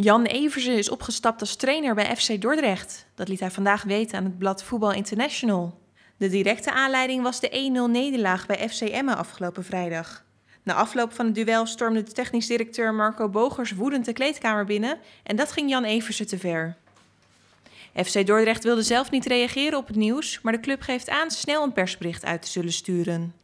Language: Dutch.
Jan Eversen is opgestapt als trainer bij FC Dordrecht. Dat liet hij vandaag weten aan het blad Voetbal International. De directe aanleiding was de 1-0 nederlaag bij FC Emmen afgelopen vrijdag. Na afloop van het duel stormde de technisch directeur Marco Bogers woedend de kleedkamer binnen en dat ging Jan Eversen te ver. FC Dordrecht wilde zelf niet reageren op het nieuws, maar de club geeft aan snel een persbericht uit te zullen sturen.